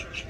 Jesus.